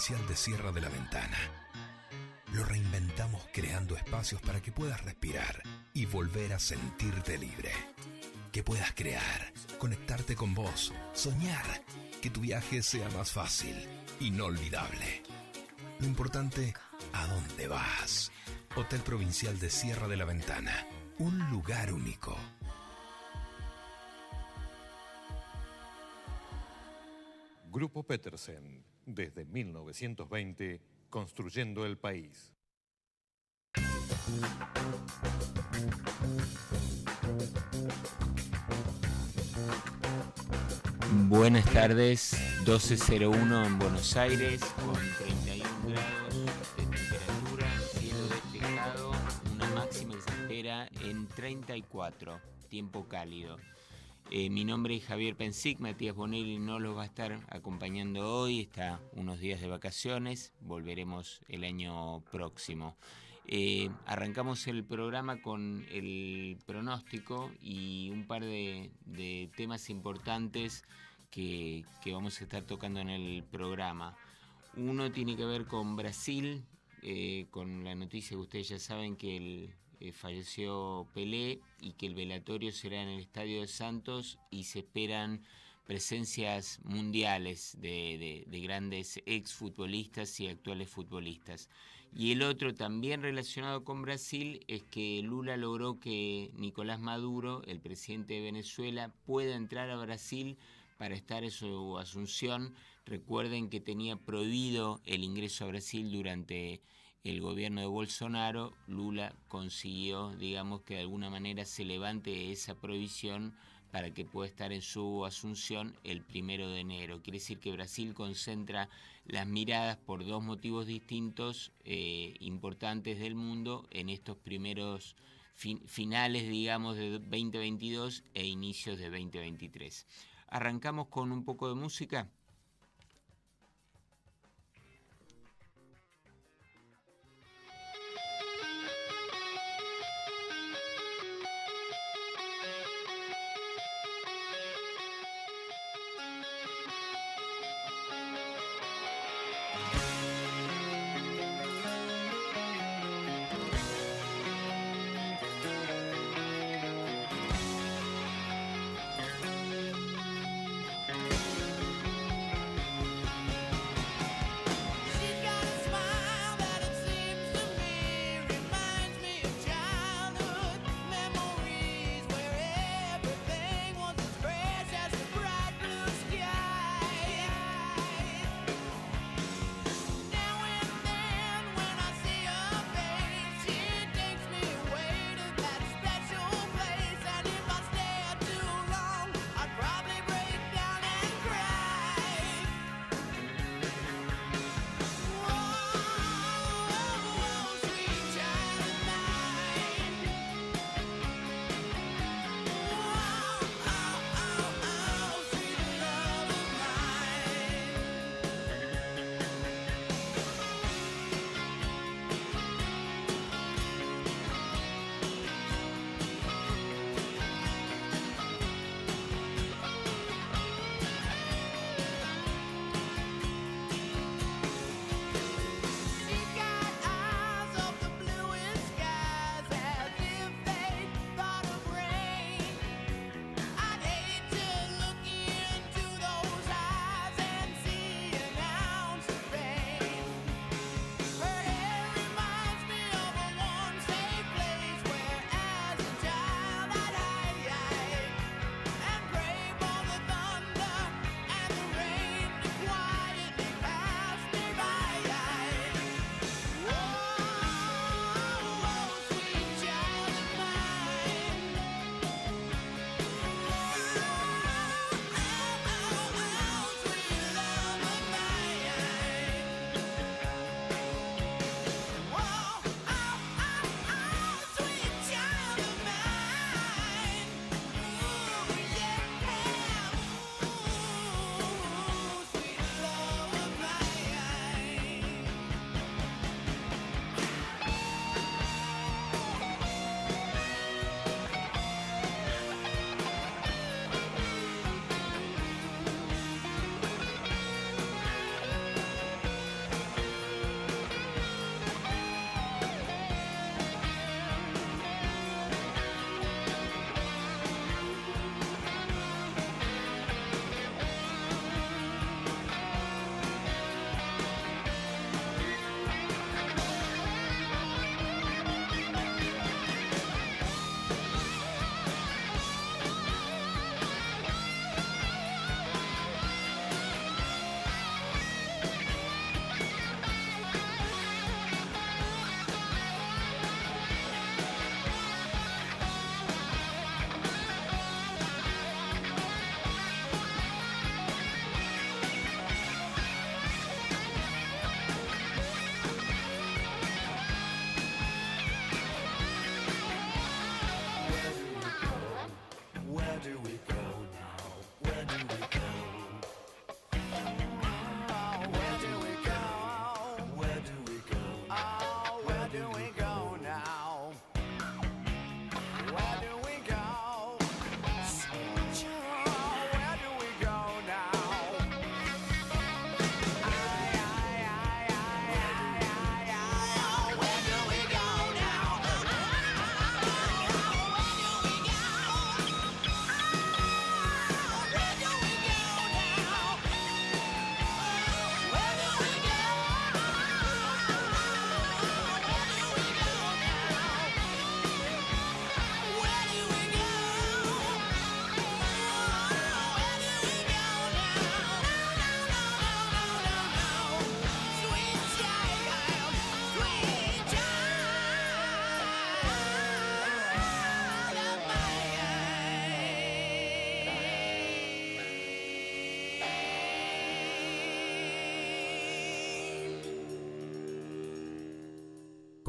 De Sierra de la Ventana. Lo reinventamos creando espacios para que puedas respirar y volver a sentirte libre. Que puedas crear, conectarte con vos, soñar, que tu viaje sea más fácil, inolvidable. Lo importante, ¿a dónde vas? Hotel Provincial de Sierra de la Ventana. Un lugar único. Grupo Petersen, desde 1920, construyendo el país. Buenas tardes, 12.01 en Buenos Aires, con 31 grados de temperatura, cielo despejado, una máxima que se en 34, tiempo cálido. Eh, mi nombre es Javier Pensic, Matías Bonelli no los va a estar acompañando hoy, está unos días de vacaciones, volveremos el año próximo. Eh, arrancamos el programa con el pronóstico y un par de, temas importantes que, vamos a estar tocando en el programa. Uno tiene que ver con Brasil, eh, con la noticia que ustedes ya saben que el, eh, falleció Pelé y que el velatorio será en el Estadio de Santos y se esperan presencias mundiales de, grandes exfutbolistas y actuales futbolistas. Y el otro también relacionado con Brasil es que Lula logró que Nicolás Maduro, el presidente de Venezuela, pueda entrar a Brasil para estar en su asunción. Recuerden que tenía prohibido el ingreso a Brasil durante el gobierno de Bolsonaro, Lula consiguió, digamos, que de alguna manera se levante esa prohibición para que pueda estar en su asunción el primero de enero. Quiere decir que Brasil concentra las miradas por dos motivos distintos eh, importantes del mundo en estos primeros finales, digamos, de 2022 e inicios de 2023. Arrancamos con un poco de música.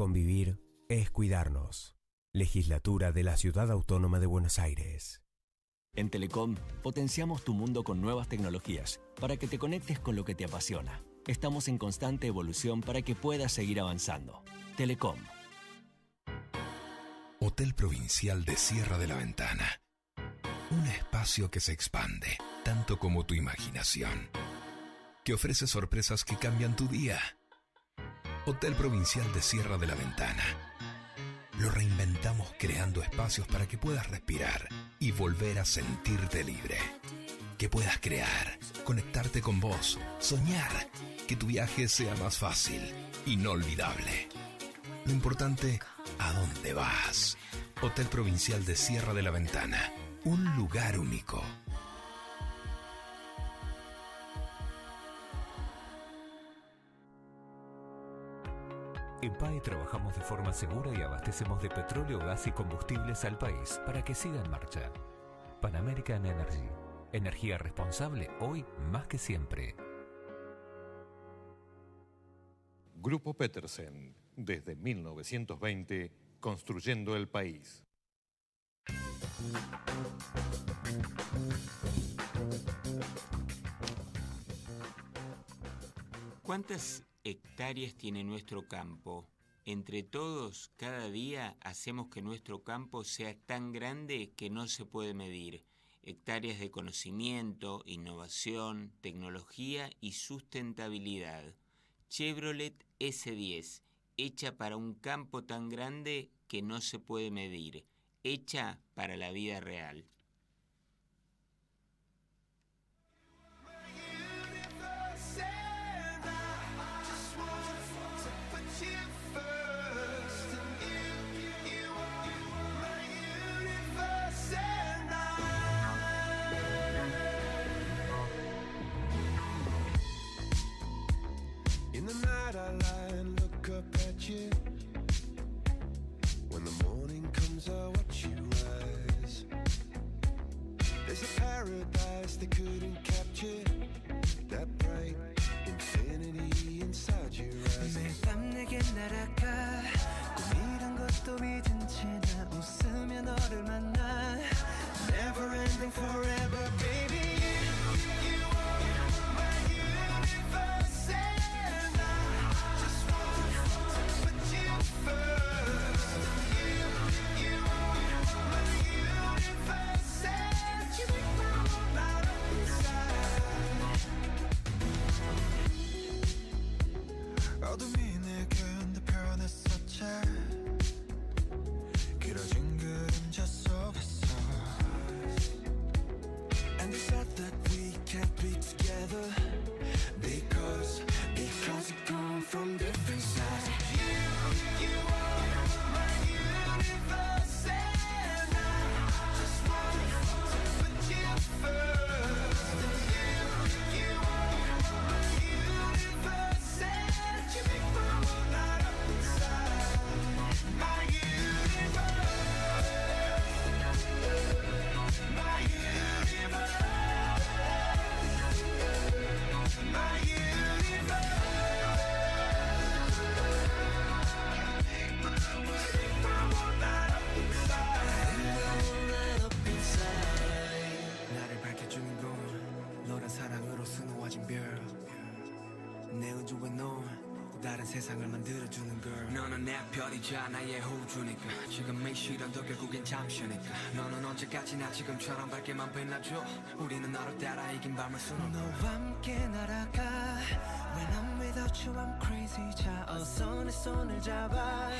Convivir es cuidarnos. Legislatura de la Ciudad Autónoma de Buenos Aires. En Telecom potenciamos tu mundo con nuevas tecnologías para que te conectes con lo que te apasiona. Estamos en constante evolución para que puedas seguir avanzando. Telecom. Hotel Provincial de Sierra de la Ventana. Un espacio que se expande, tanto como tu imaginación. Que ofrece sorpresas que cambian tu día. Hotel Provincial de Sierra de la Ventana. Lo reinventamos creando espacios para que puedas respirar y volver a sentirte libre. Que puedas crear, conectarte con vos, soñar, que tu viaje sea más fácil, inolvidable. Lo importante, ¿a dónde vas? Hotel Provincial de Sierra de la Ventana. Un lugar único. En PAE trabajamos de forma segura y abastecemos de petróleo, gas y combustibles al país para que siga en marcha. Pan American Energy. Energía responsable hoy más que siempre. Grupo Petersen, desde 1920, construyendo el país. ¿Cuántas hectáreas tiene nuestro campo? Entre todos, cada día hacemos que nuestro campo sea tan grande que no se puede medir. Hectáreas de conocimiento, innovación, tecnología y sustentabilidad. Chevrolet S10, hecha para un campo tan grande que no se puede medir, hecha para la vida real. paradise they couldn't capture. That bright infinity inside your eyes. 매일 밤 내게 날아가 꿈이란 것도 잊은 채나 웃으며 너를 만나 Never ending forever 세상을 만들어주는 걸. 너는 내 별이자 나의 호주니까. 지금 이 시련도 결국엔 잠시니까. 너는 언제까지나 지금처럼 밝게만 빛나줘. 우리는 너를 따라 이긴 밤을 수놓고. 너와 함께 날아가. When I'm without you I'm crazy. 자 어서 내 손을 잡아.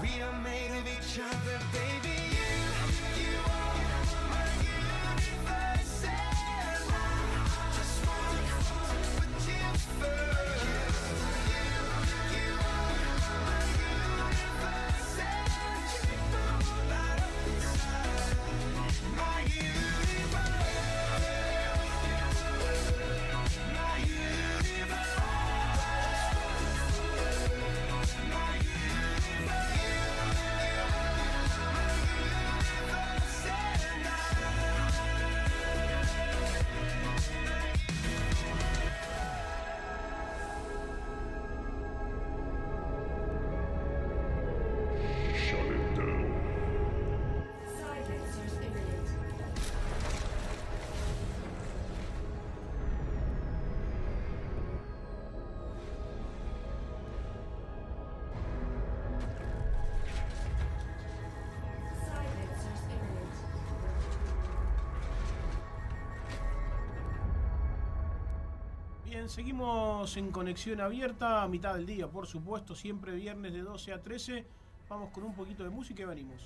We are made of each other baby. You, you are seguimos en conexión abierta a mitad del día, por supuesto, siempre viernes de 12 a 13. Vamos con un poquito de música y venimos.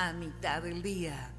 a mitad del día.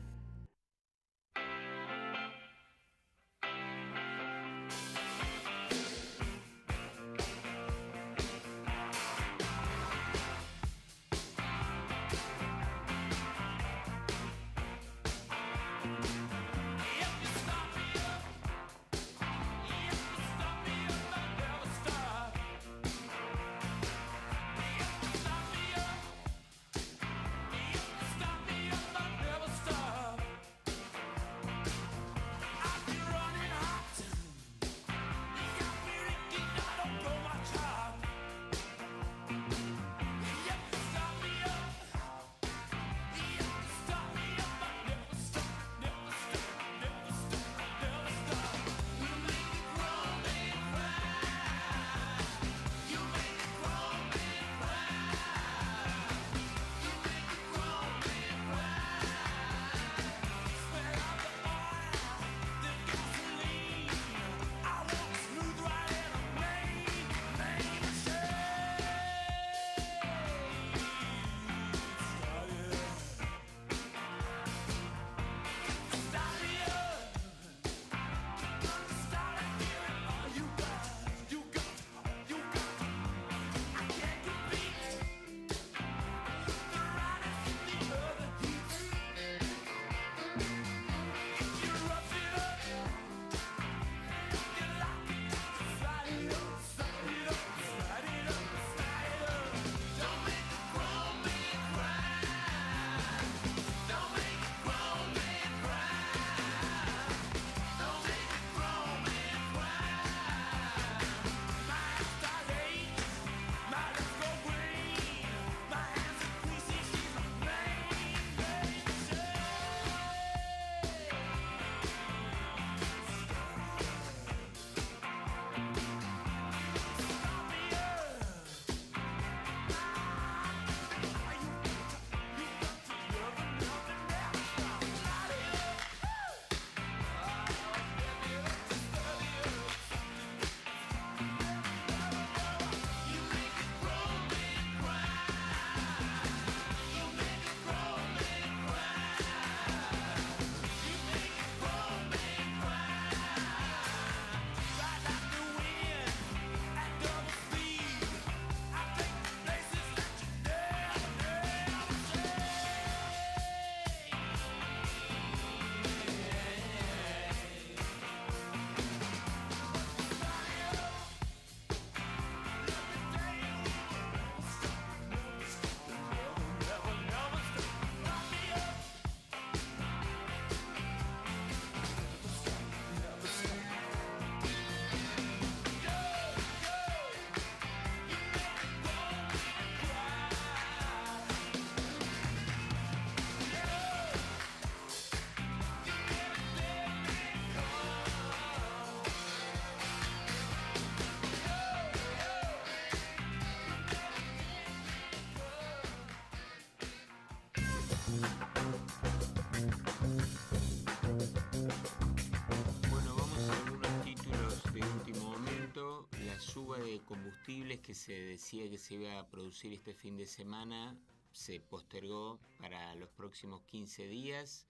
Que se decía que se iba a producir este fin de semana se postergó para los próximos 15 días.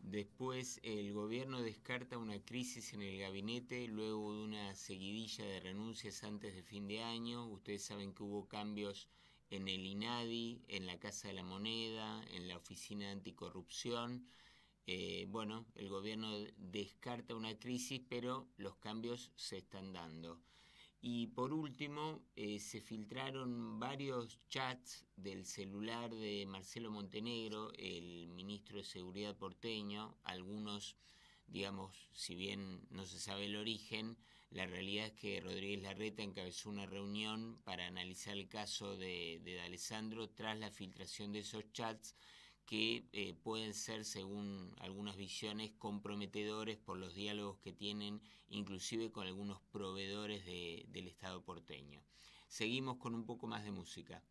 Después el gobierno descarta una crisis en el gabinete luego de una seguidilla de renuncias antes de fin de año. Ustedes saben que hubo cambios en el INADI, en la Casa de la Moneda, en la Oficina Anticorrupción. Eh, bueno, el gobierno descarta una crisis, pero los cambios se están dando. Y por último, eh, se filtraron varios chats del celular de Marcelo Montenegro, el ministro de Seguridad porteño, algunos, digamos, si bien no se sabe el origen, la realidad es que Rodríguez Larreta encabezó una reunión para analizar el caso de, de D'Alessandro tras la filtración de esos chats que eh, pueden ser, según algunas visiones, comprometedores por los diálogos que tienen, inclusive con algunos proveedores de, del Estado porteño. Seguimos con un poco más de música.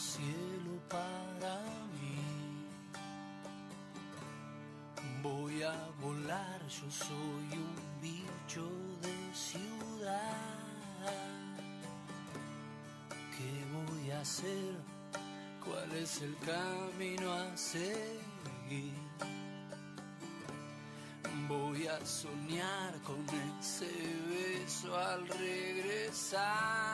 cielo para mí. Voy a volar, yo soy un bicho de ciudad. ¿Qué voy a hacer? ¿Cuál es el camino a seguir? Voy a soñar con ese beso al regresar.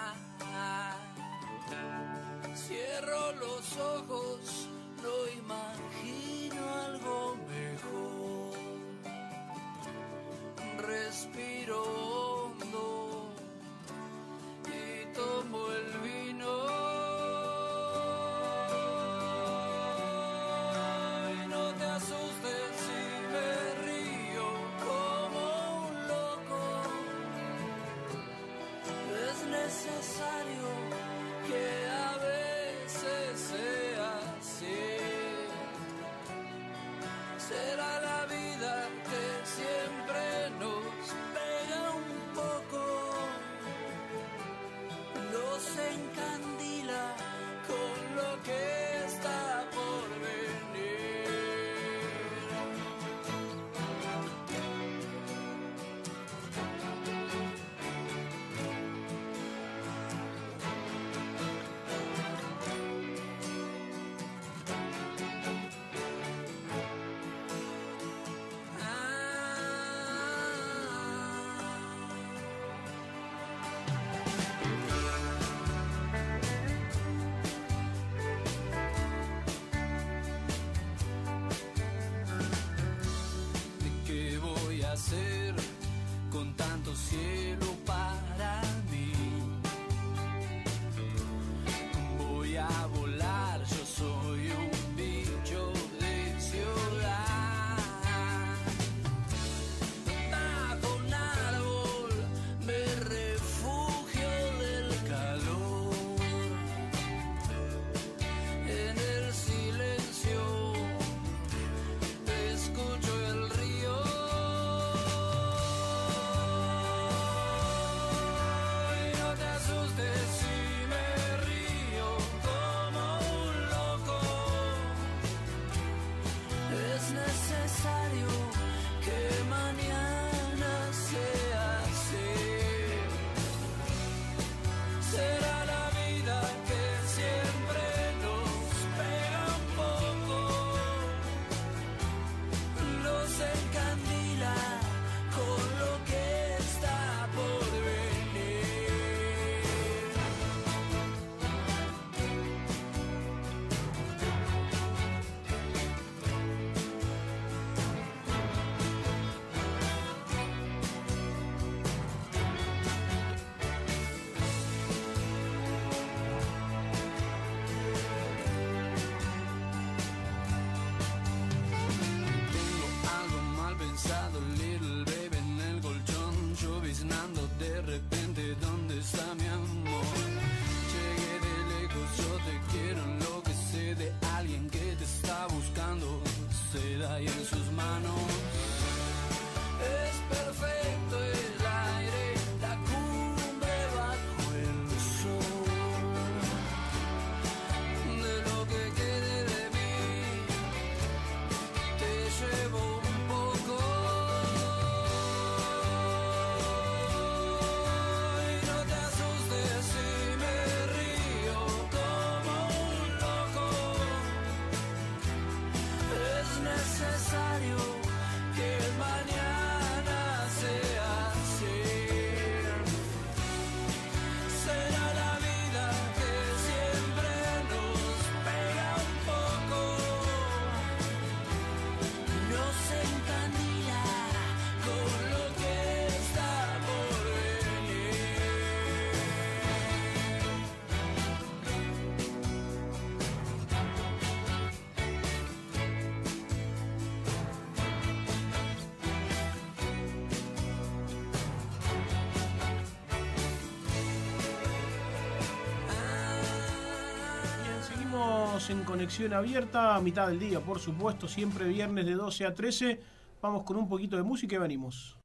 en conexión abierta a mitad del día, por supuesto, siempre viernes de 12 a 13. Vamos con un poquito de música y venimos.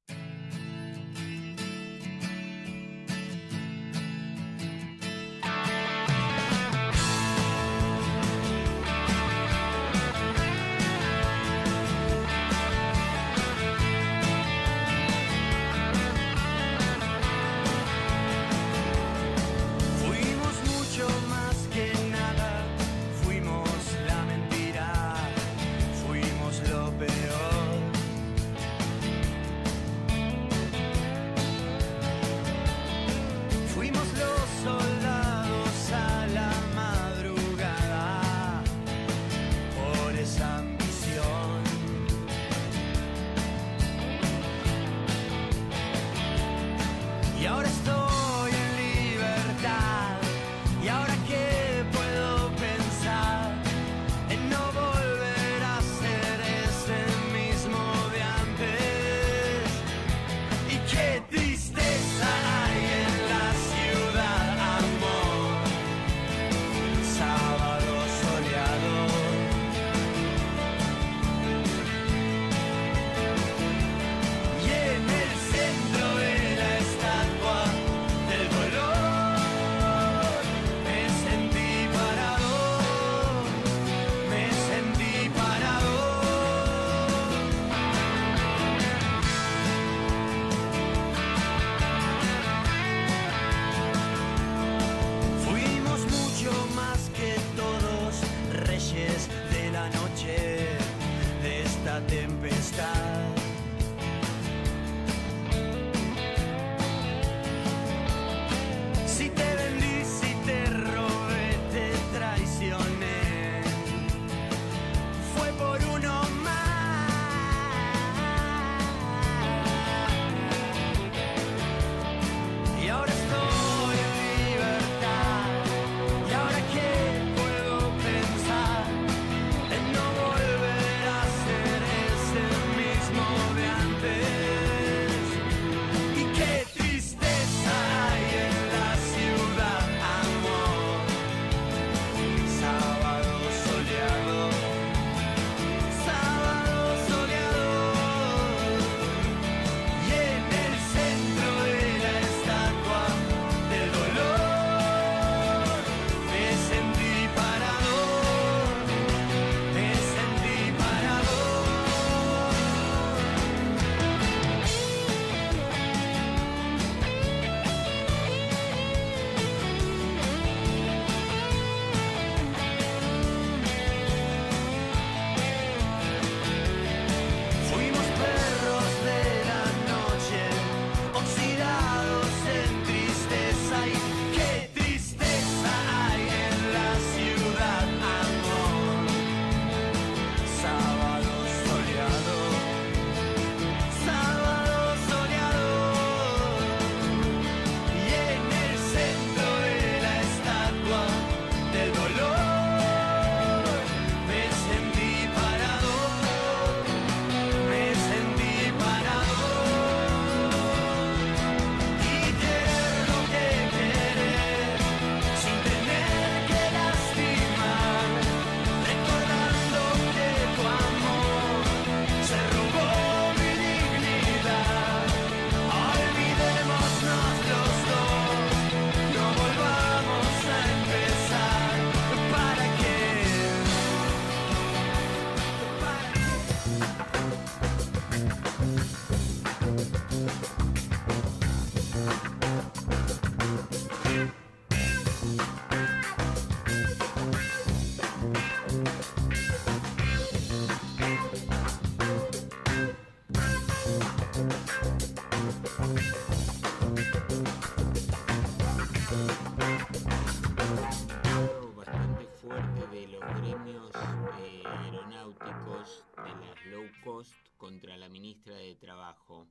De las low cost contra la ministra de Trabajo.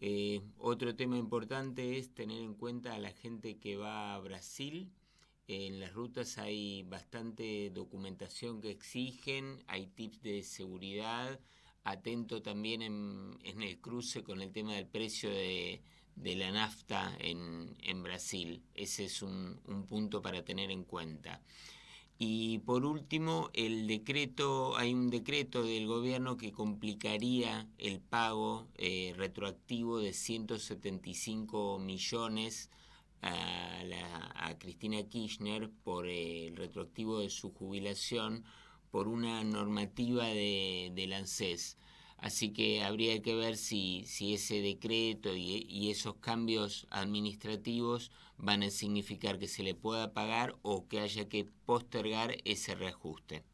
Eh, otro tema importante es tener en cuenta a la gente que va a Brasil. En las rutas hay bastante documentación que exigen, hay tips de seguridad. Atento también en, el cruce con el tema del precio de, la nafta en, en Brasil. Ese es un punto para tener en cuenta. Y por último, el decreto, hay un decreto del gobierno que complicaría el pago eh, retroactivo de 175 millones a, la- a Cristina Kirchner por eh, el retroactivo de su jubilación por una normativa de, del ANSES. Así que habría que ver si, si ese decreto y, y esos cambios administrativos van a significar que se le pueda pagar o que haya que postergar ese reajuste.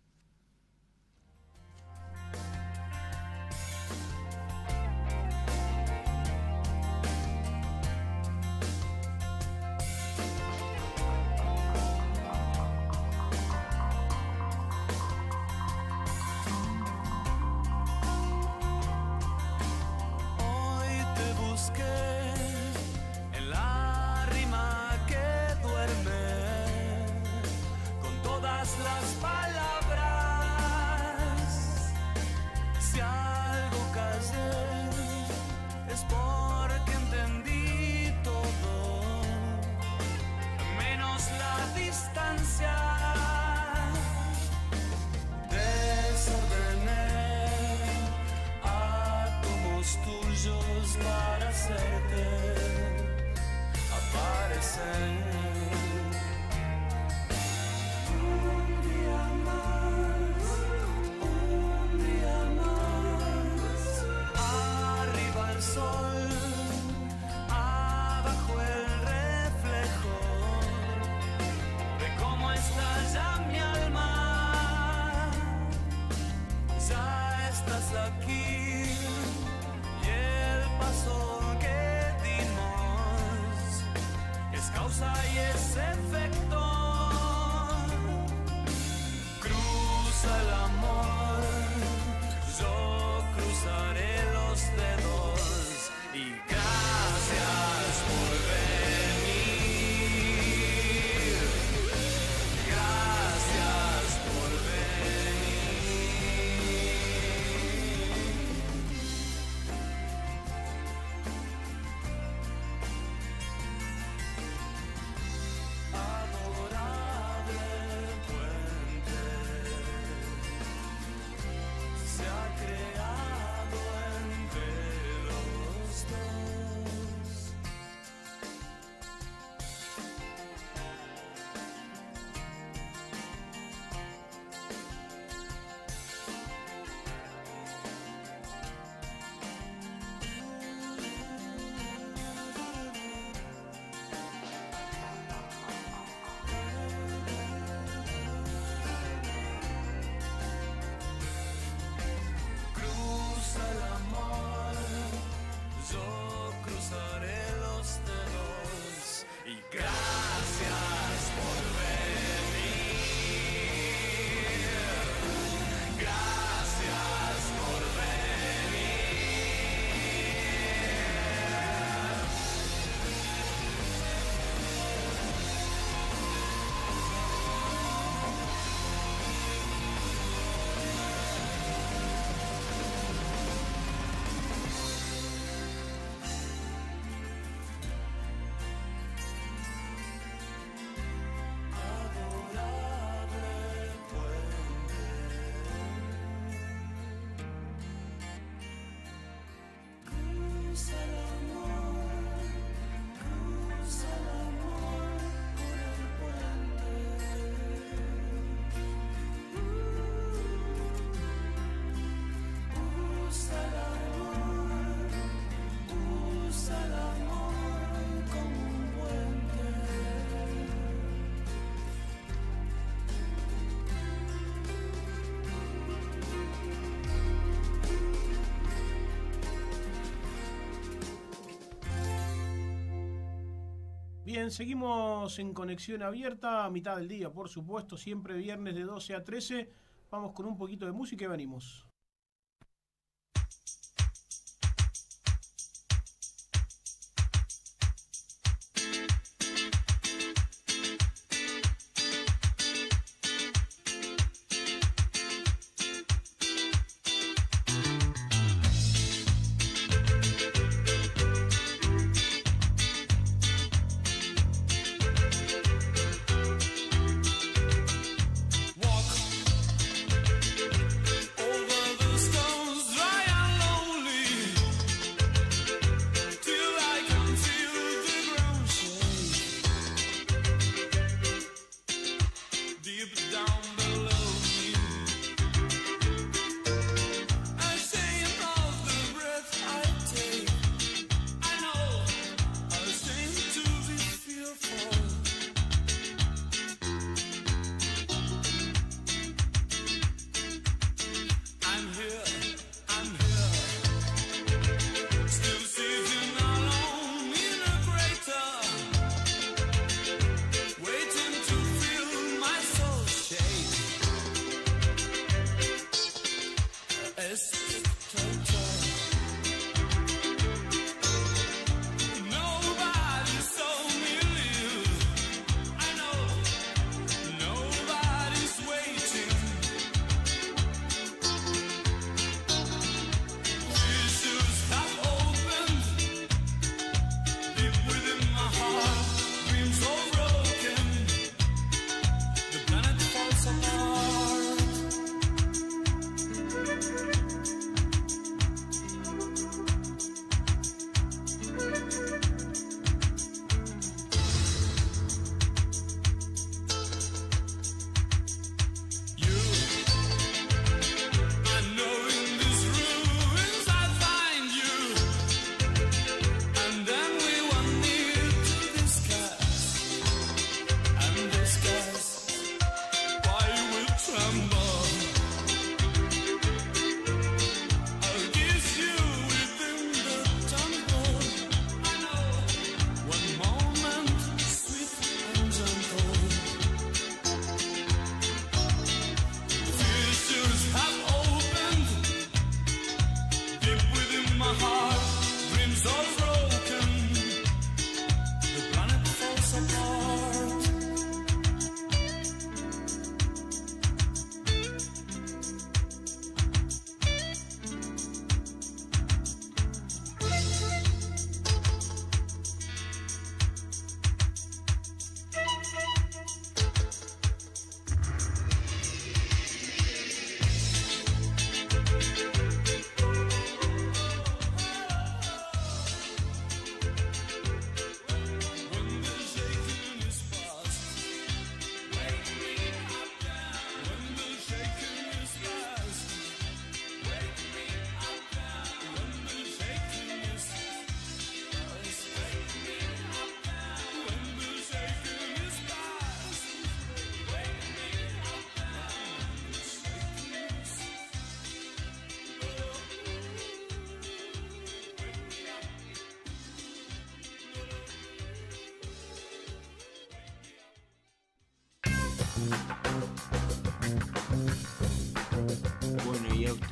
Bien, seguimos en conexión abierta a mitad del día, por supuesto, siempre viernes de 12 a 13. Vamos con un poquito de música y venimos.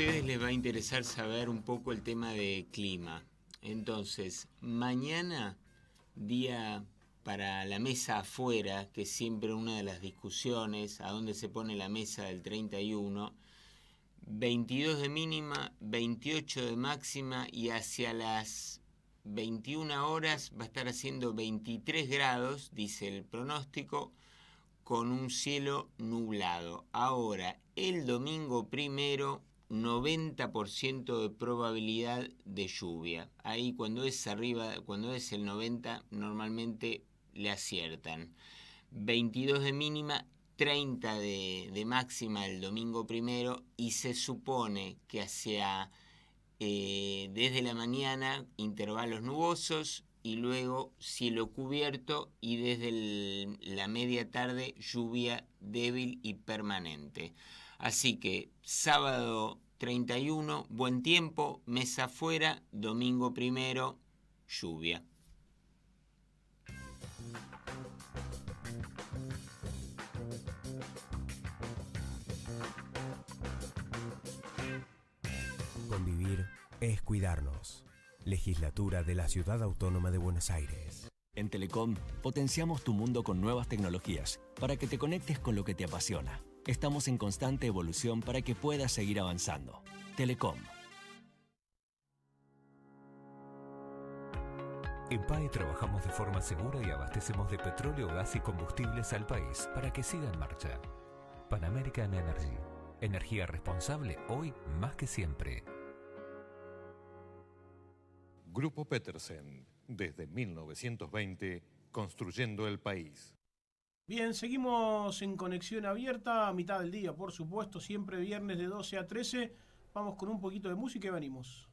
Ustedes les va a interesar saber un poco el tema de clima. Entonces, mañana, día para la mesa afuera, que es siempre una de las discusiones, a dónde se pone la mesa del 31, 22 de mínima, 28 de máxima y hacia las 21 horas va a estar haciendo 23 grados, dice el pronóstico, con un cielo nublado. Ahora, el domingo primero, 90% de probabilidad de lluvia. Ahí cuando es arriba, cuando es el 90, normalmente le aciertan. 22 de mínima, 30 de, de máxima el domingo primero y se supone que hacia eh, desde la mañana intervalos nubosos y luego cielo cubierto y desde la media tarde lluvia débil y permanente. Así que sábado 31, buen tiempo, mesa afuera, domingo primero, lluvia. Convivir es cuidarnos. Legislatura de la Ciudad Autónoma de Buenos Aires. En Telecom potenciamos tu mundo con nuevas tecnologías para que te conectes con lo que te apasiona. Estamos en constante evolución para que puedas seguir avanzando. Telecom. En PAE trabajamos de forma segura y abastecemos de petróleo, gas y combustibles al país para que siga en marcha. Pan American Energy. Energía responsable hoy más que siempre. Grupo Petersen, desde 1920, construyendo el país. Bien, seguimos en conexión abierta a mitad del día, por supuesto, siempre viernes de 12 a 13. Vamos con un poquito de música y venimos.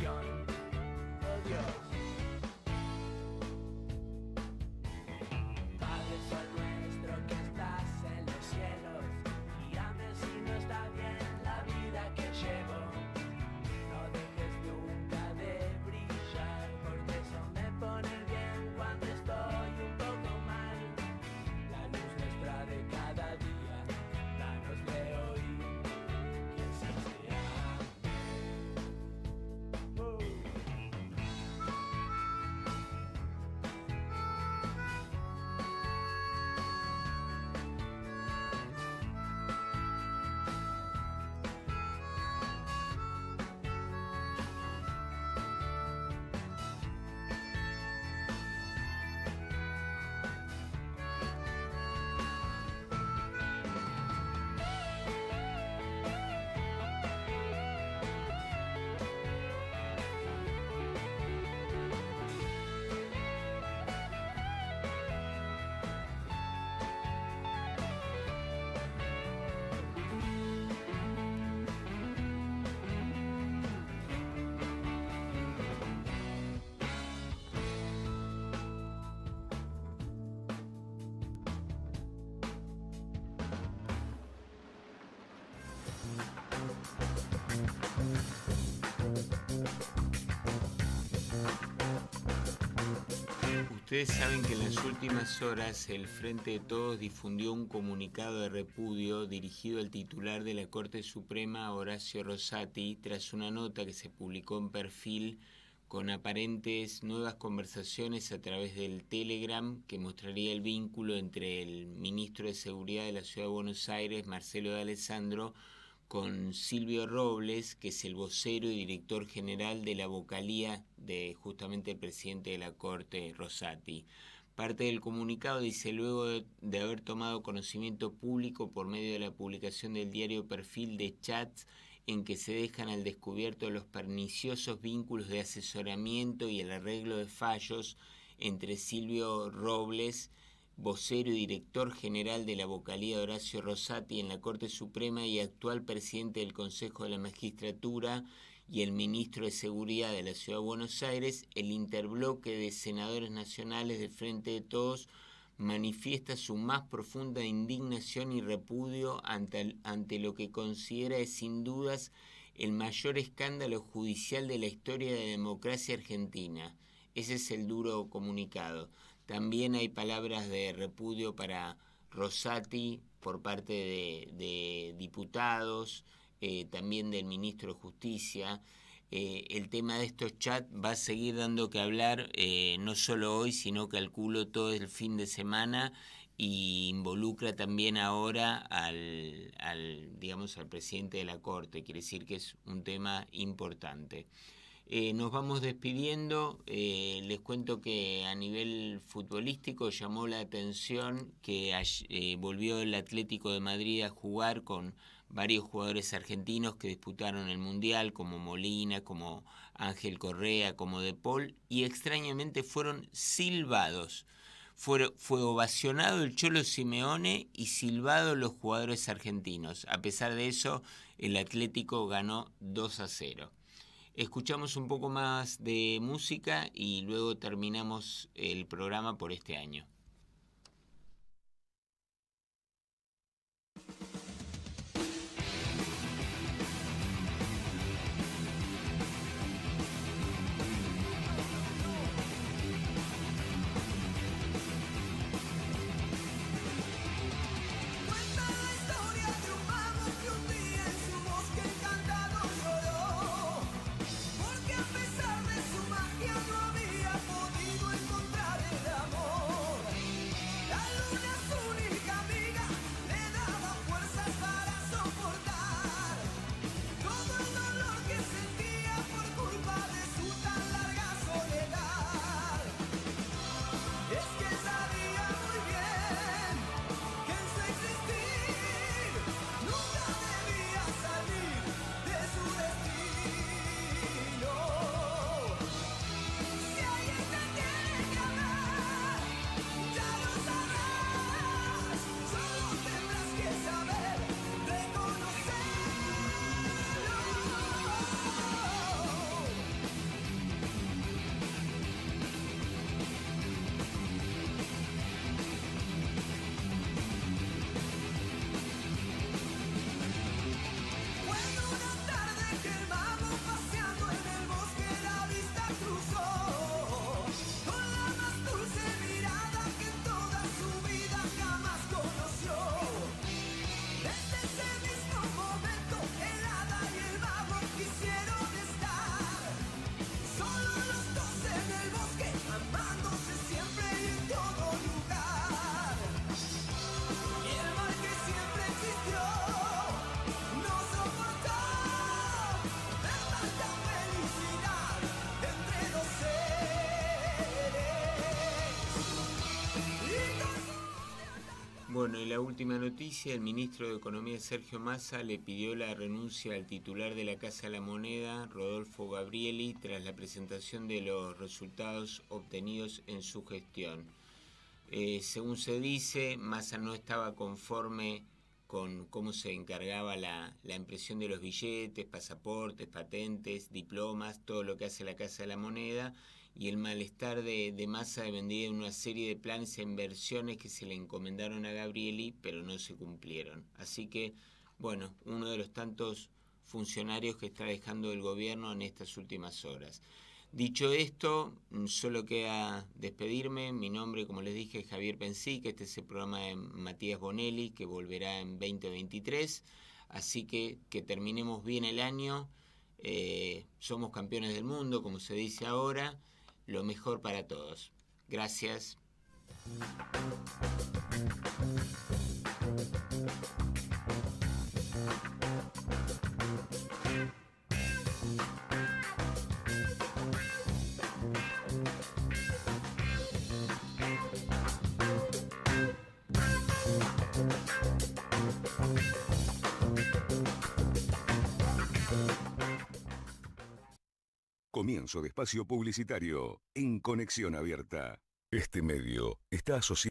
canción. Ustedes saben que en las últimas horas el Frente de Todos difundió un comunicado de repudio dirigido al titular de la Corte Suprema, Horacio Rosati, tras una nota que se publicó en perfil con aparentes nuevas conversaciones a través del Telegram que mostraría el vínculo entre el ministro de Seguridad de la Ciudad de Buenos Aires, Marcelo de Alessandro, con Silvio Robles, que es el vocero y director general de la vocalía de justamente el presidente de la Corte, Rosati. Parte del comunicado dice, luego de, haber tomado conocimiento público por medio de la publicación del diario Perfil de chats en que se dejan al descubierto los perniciosos vínculos de asesoramiento y el arreglo de fallos entre Silvio Robles, vocero y director general de la vocalía de Horacio Rosati en la Corte Suprema y actual presidente del Consejo de la Magistratura y el ministro de Seguridad de la Ciudad de Buenos Aires, el interbloque de senadores nacionales del Frente de Todos manifiesta su más profunda indignación y repudio ante, ante lo que considera es sin dudas el mayor escándalo judicial de la historia de la democracia argentina. Ese es el duro comunicado. También hay palabras de repudio para Rosati por parte de, diputados, eh, también del ministro de Justicia. Eh, el tema de estos chats va a seguir dando que hablar, eh, no solo hoy, sino calculo todo el fin de semana y involucra también ahora al, al, digamos, al presidente de la Corte. Quiere decir que es un tema importante. Eh, nos vamos despidiendo. Eh, les cuento que a nivel futbolístico llamó la atención que eh, volvió el Atlético de Madrid a jugar con varios jugadores argentinos que disputaron el Mundial, como Molina, como Ángel Correa, como De Paul, y extrañamente fueron silbados. Fue, ovacionado el Cholo Simeone y silbado los jugadores argentinos. A pesar de eso, el Atlético ganó 2 a 0. Escuchamos un poco más de música y luego terminamos el programa por este año. La última noticia, el ministro de Economía Sergio Massa le pidió la renuncia al titular de la Casa de la Moneda, Rodolfo Gabrieli, tras la presentación de los resultados obtenidos en su gestión. Eh, según se dice, Massa no estaba conforme con cómo se encargaba la, la, impresión de los billetes, pasaportes, patentes, diplomas, todo lo que hace la Casa de la Moneda, y el malestar de, de Massa de vender una serie de planes e inversiones que se le encomendaron a Gabrieli, pero no se cumplieron. Así que, bueno, uno de los tantos funcionarios que está dejando el gobierno en estas últimas horas. Dicho esto, mm, solo queda despedirme. Mi nombre, como les dije, es Javier Pensí, que este es el programa de Matías Bonelli, que volverá en 2023. Así que que terminemos bien el año. Eh, somos campeones del mundo, como se dice ahora. Lo mejor para todos. Gracias. Comienzo de espacio publicitario en Conexión Abierta. Este medio está asociado